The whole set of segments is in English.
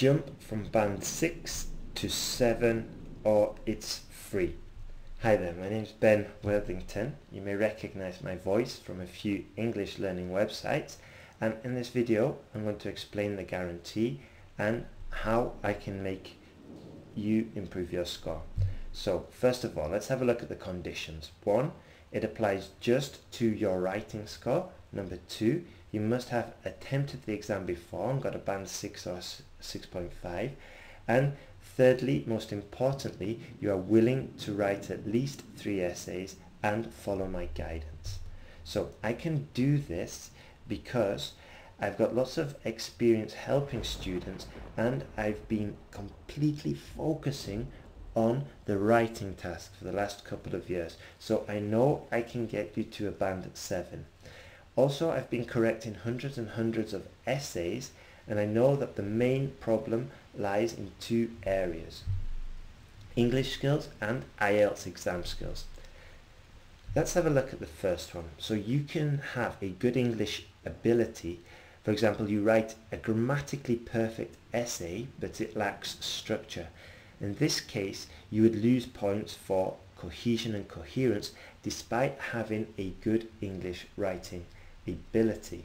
jump from band 6 to 7 or it's free. Hi there, my name is Ben Worthington. You may recognize my voice from a few English learning websites and in this video I'm going to explain the guarantee and how I can make you improve your score. So first of all let's have a look at the conditions. One, it applies just to your writing score. Number two, you must have attempted the exam before and got a band 6 or 6.5 and thirdly most importantly you are willing to write at least three essays and follow my guidance. So I can do this because I've got lots of experience helping students and I've been completely focusing on the writing task for the last couple of years. So I know I can get you to a band at 7 also, I've been correcting hundreds and hundreds of essays and I know that the main problem lies in two areas. English skills and IELTS exam skills. Let's have a look at the first one. So you can have a good English ability. For example, you write a grammatically perfect essay, but it lacks structure. In this case, you would lose points for cohesion and coherence despite having a good English writing ability.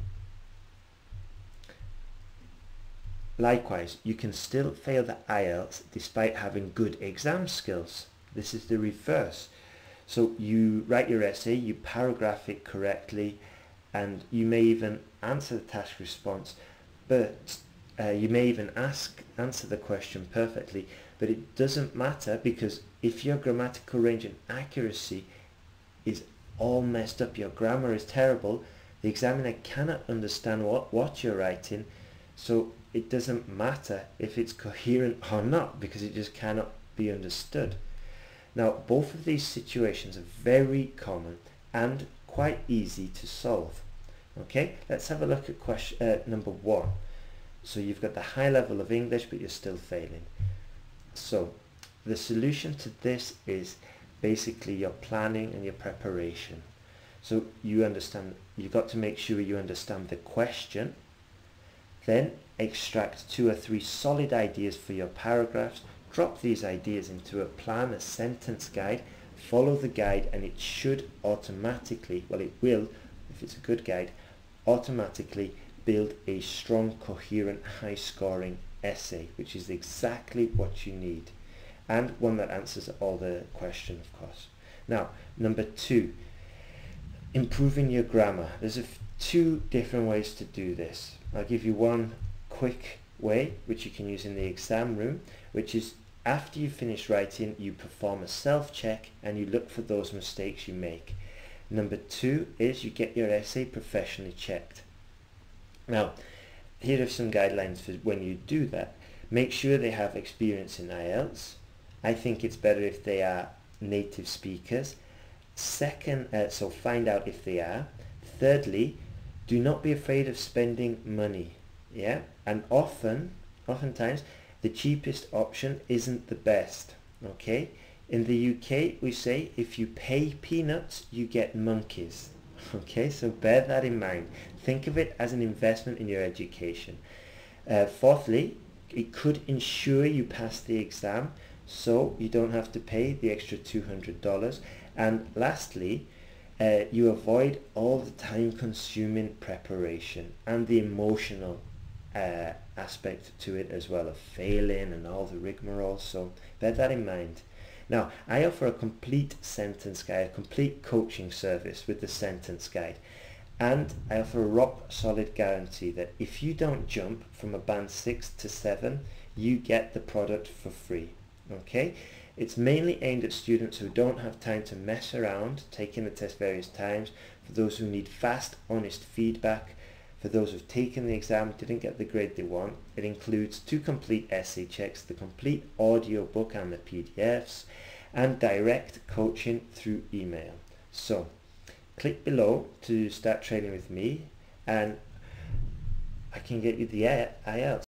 Likewise, you can still fail the IELTS despite having good exam skills. This is the reverse. So you write your essay, you paragraph it correctly, and you may even answer the task response, but uh, you may even ask answer the question perfectly, but it doesn't matter because if your grammatical range and accuracy is all messed up, your grammar is terrible, the examiner cannot understand what, what you're writing, so it doesn't matter if it's coherent or not because it just cannot be understood. Now, both of these situations are very common and quite easy to solve. Okay, let's have a look at question uh, number one. So you've got the high level of English, but you're still failing. So the solution to this is basically your planning and your preparation. So you understand, you've got to make sure you understand the question, then extract two or three solid ideas for your paragraphs, drop these ideas into a plan, a sentence guide, follow the guide and it should automatically, well it will, if it's a good guide, automatically build a strong, coherent, high-scoring essay, which is exactly what you need. And one that answers all the question, of course. Now, number two, improving your grammar. There's two different ways to do this. I'll give you one quick way which you can use in the exam room which is after you finish writing you perform a self-check and you look for those mistakes you make. Number two is you get your essay professionally checked. Now here are some guidelines for when you do that. Make sure they have experience in IELTS. I think it's better if they are native speakers Second, uh, so find out if they are. Thirdly, do not be afraid of spending money. Yeah, and often, oftentimes, the cheapest option isn't the best. Okay, in the UK we say if you pay peanuts, you get monkeys. Okay, so bear that in mind. Think of it as an investment in your education. Uh, fourthly, it could ensure you pass the exam so you don't have to pay the extra $200 and lastly uh, you avoid all the time consuming preparation and the emotional uh, aspect to it as well of failing and all the rigmarole. So bear that in mind. Now I offer a complete sentence guide a complete coaching service with the sentence guide. And I offer a rock solid guarantee that if you don't jump from a band 6 to 7 you get the product for free. Okay it's mainly aimed at students who don't have time to mess around taking the test various times for those who need fast honest feedback for those who've taken the exam didn't get the grade they want. It includes two complete essay checks the complete audio book and the PDFs and direct coaching through email. So click below to start training with me and I can get you the IELTS